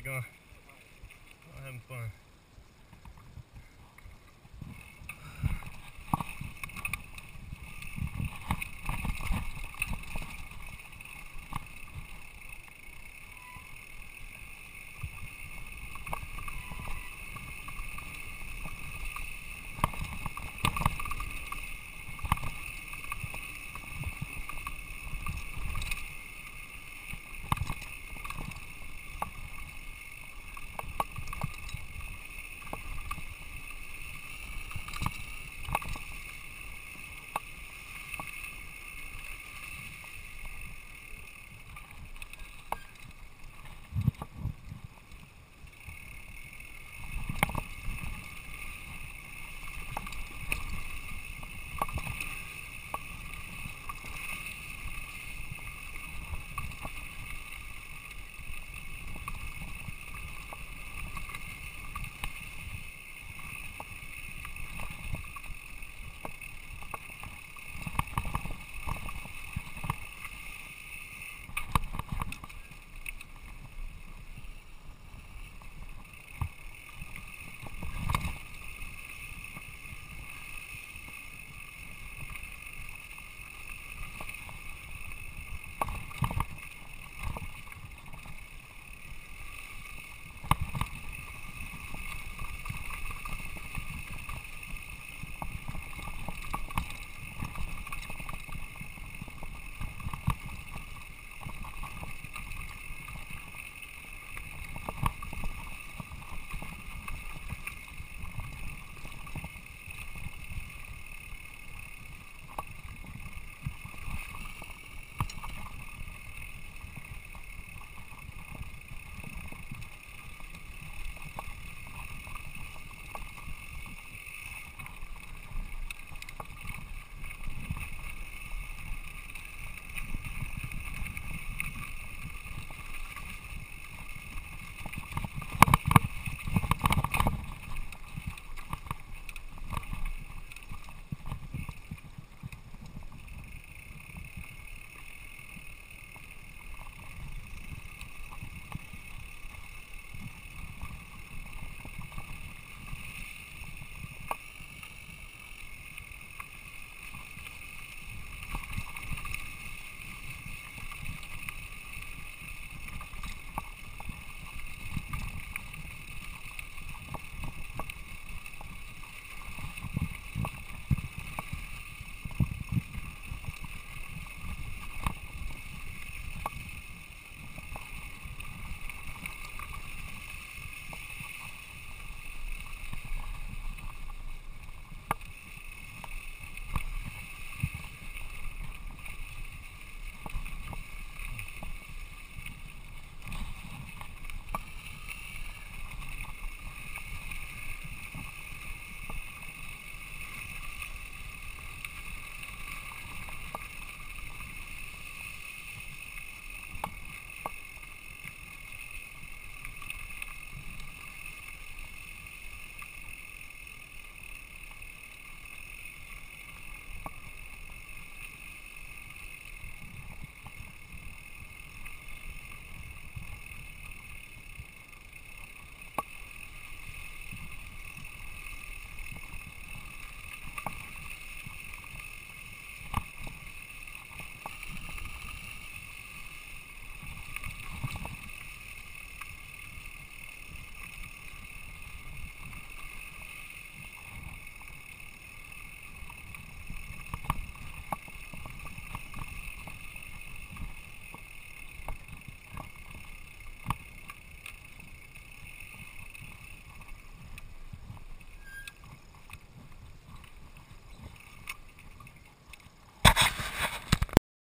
it going? I'm having fun.